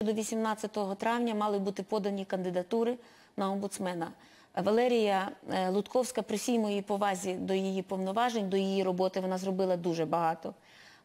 До 18 травня мали бути подані кандидатури на омбудсмена. Валерія е, Лутковська, при всій моїй повазі до її повноважень, до її роботи, вона зробила дуже багато.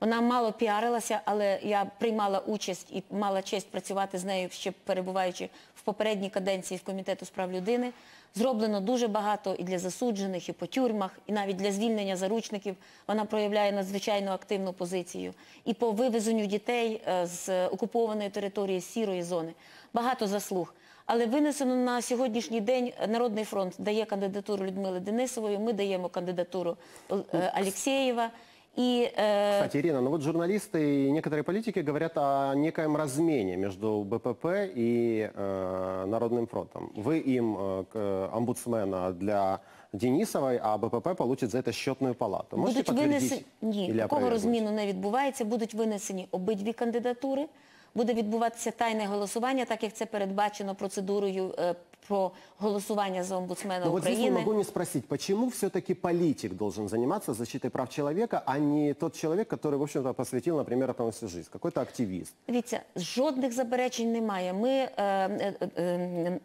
Вона мало піарилася, але я приймала участь і мала честь працювати з нею, ще перебуваючи в попередній каденції в Комітету з прав людини. Зроблено дуже багато і для засуджених, і по тюрмах, і навіть для звільнення заручників. Вона проявляє надзвичайно активну позицію. І по вивезенню дітей е, з окупованої території з сірої зони. Багато заслуг. Але винесено на сьогоднішній день Народний фронт дає кандидатуру Людмили Денисової, ми даємо кандидатуру е, Алєксєєва. І е, Кстати, Ирина, ну вот журналисты и некоторые политики говорят о некоем размене между БПП и э, Народным фронтом. Вы им э, к- э, омбудсмена для Денисовой, а БПП получит за это счетную палату. Можете будуть подтвердить винесені ні, или такого опровергнуть? розміну не відбувається. Будуть винесені обидві кандидатури. Буде відбуватися тайне голосування, так як це передбачено процедурою е, про голосування за омбудсмена Но вот здесь України. могу не спросить, почему все-таки политик должен заниматься защитой прав человека, а не тот человек, который, в общем-то, посвятил, например, этому всю жизнь, какой-то активист? Дивіться, жодних заперечень немає. Ми е, е, е,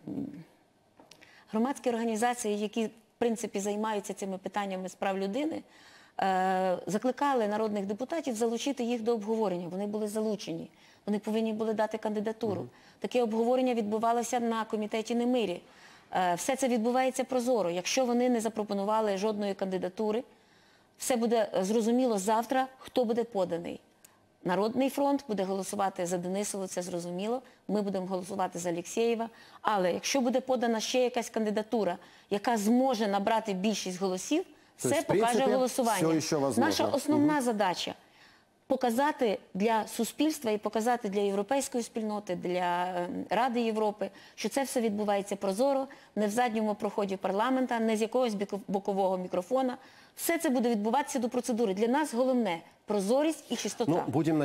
громадські організації, які в принципі займаються цими питаннями з прав людини, закликали народних депутатів залучити їх до обговорення. Вони були залучені. Вони повинні були дати кандидатуру. Таке обговорення відбувалося на комітеті Немирі. Е, Все це відбувається прозоро. Якщо вони не запропонували жодної кандидатури, все буде е, зрозуміло завтра, хто буде поданий. Народний фронт буде голосувати за Денисову, це зрозуміло. Ми будемо голосувати за Алєксєєва. Але якщо буде подана ще якась кандидатура, яка зможе набрати більшість голосів, все принципі, покаже голосування. все. Наша основна задача показати для суспільства і показати для європейської спільноти, для е, Ради Європи, що це все відбувається прозоро, не в задньому проході парламента, не з якогось бокового мікрофона. Все це буде відбуватися до процедури. Для нас головне прозорість і чистота. Ну, будем